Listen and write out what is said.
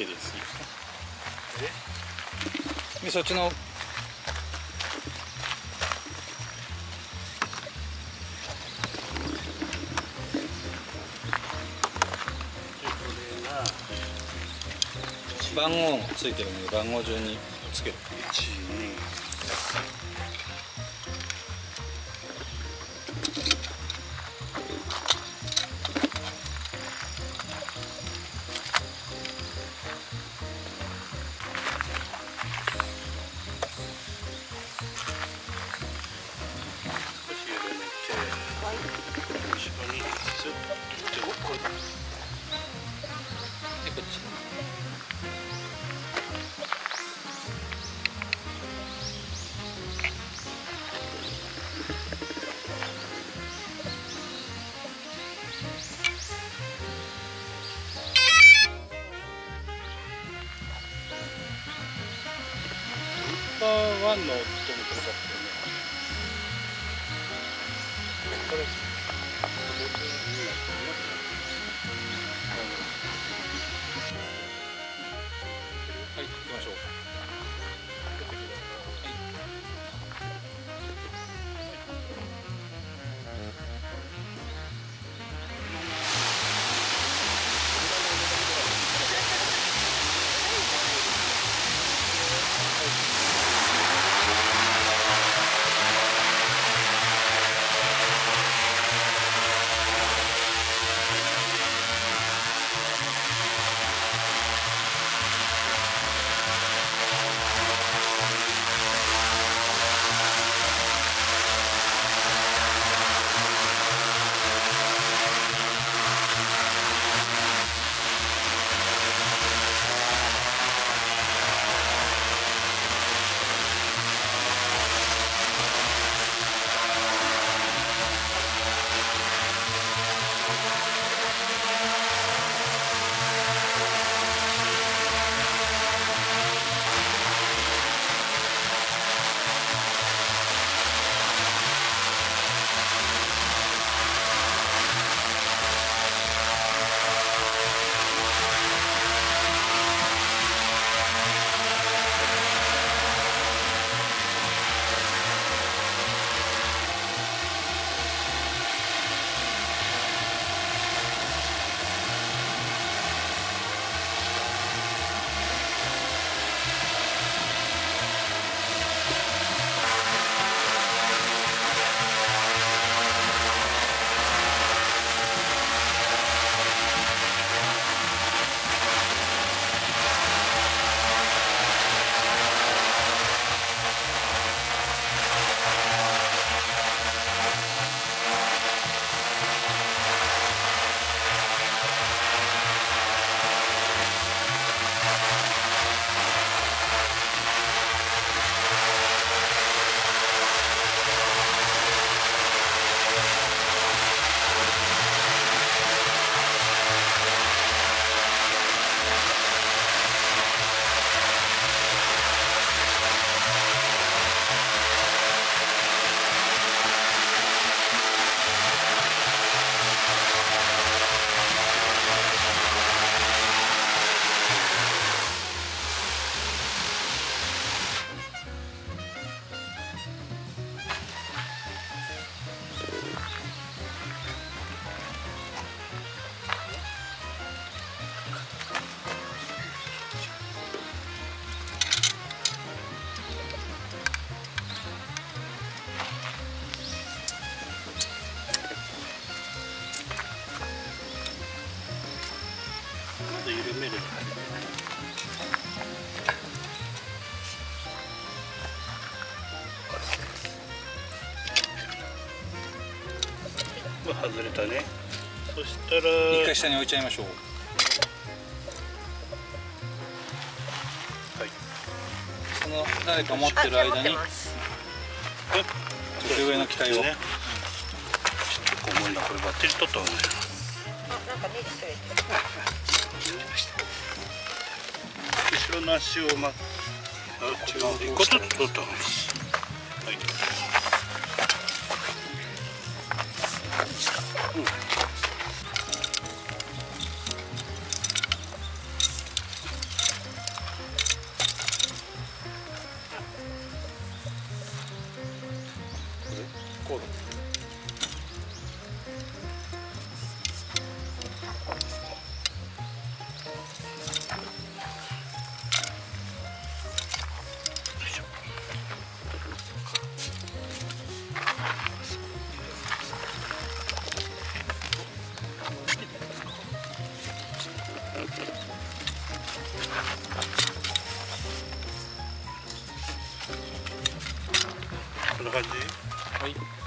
けです。でそっちの。番号ついてるので番号順につける。1 2パーワンの音もすごかってよね。これ。はい行きましょうまだ緩める。まあ外れたね。そしたら一回下に置いちゃいましょうはい。その誰か持ってる間にちょっと上の機体を。ね。ちょっと重いなこれバッテリー取った方がいいな。なんかて後ろの足をまあ違う一個ずつ取った方がいいしはい。こんな感じ？はい。